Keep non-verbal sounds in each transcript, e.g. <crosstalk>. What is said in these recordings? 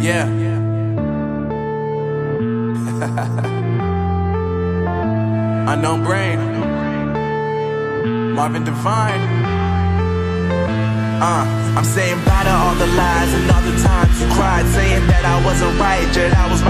Yeah. <laughs> Unknown brain. Marvin Devine. Uh, I'm saying bye to all the lies and all the times you cried, saying that I wasn't right, yet I was right.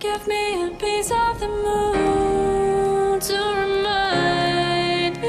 Give me a piece of the moon to remind me.